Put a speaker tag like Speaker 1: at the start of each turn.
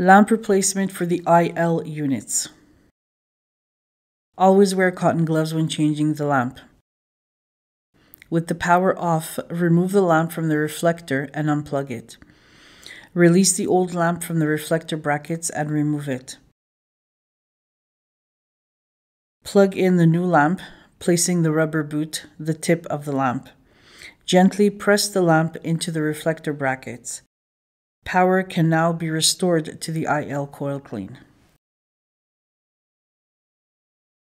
Speaker 1: Lamp replacement for the IL units. Always wear cotton gloves when changing the lamp. With the power off, remove the lamp from the reflector and unplug it. Release the old lamp from the reflector brackets and remove it. Plug in the new lamp, placing the rubber boot the tip of the lamp. Gently press the lamp into the reflector brackets. Power can now be restored to the IL coil clean.